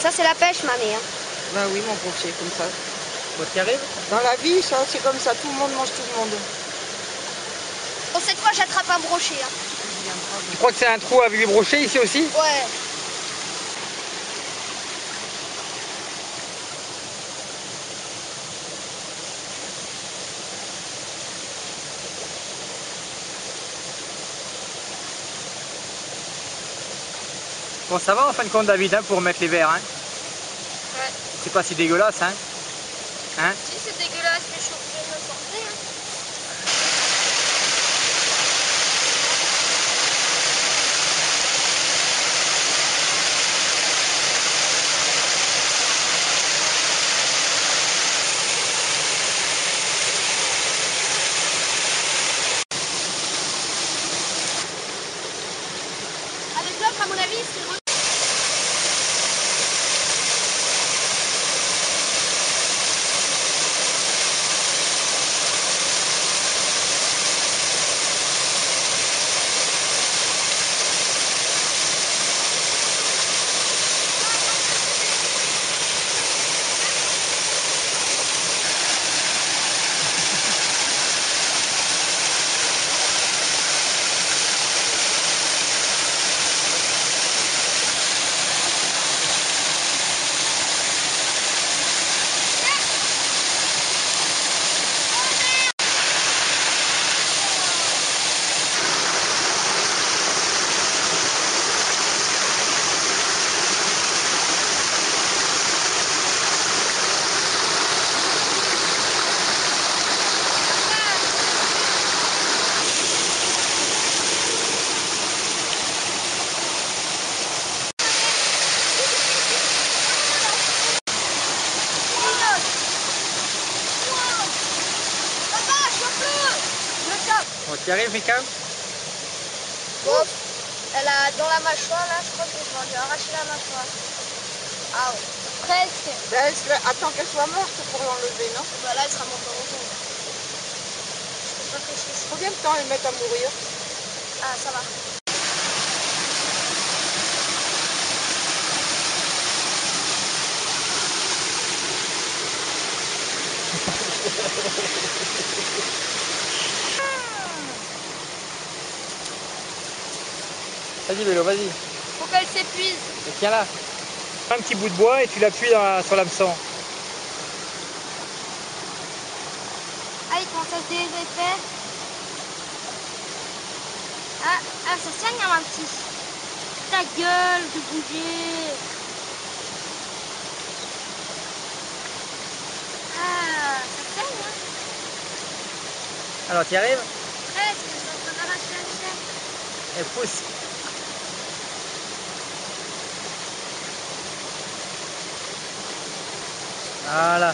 ça, c'est la pêche, mamie. Hein. Bah oui, mon pauvre, c'est comme ça. Dans la vie, ça, c'est comme ça. Tout le monde mange tout le monde. Bon, cette fois, j'attrape un brochet. Hein. Tu crois que c'est un trou avec des brochets ici aussi? Ouais. Bon, ça va en fin de compte, David, hein, pour mettre les verres. Hein Ouais. C'est pas si dégueulasse, hein Hein Si, c'est dégueulasse, mais je suis obligée de me forcer. Hein. Avec l'autre, à mon avis, c'est Bon, tu arrives, Mika? Bon, elle a dans la mâchoire là, je crois que je vais lui arracher la mâchoire. Ah ouais, presque. Elle serait- Attends qu'elle soit morte pour l'enlever, non? Bah là, elle sera morte dans longtemps. Je peux pas. Combien de temps elle met à mourir? Ah, ça va. Vas-y, vélo, vas-y. Faut qu'elle s'épuise. Et tiens là. Prends un petit bout de bois et tu l'appuies sur l'hameçon. Ah, il commence à se défaire. Ah, ah, ça saigne un petit. Ta gueule de bouger. Ah, ça saigne, hein. Alors, tu y arrives? Presque, je suis en train d'arracher la chaîne. Et pousse. ¡Hala!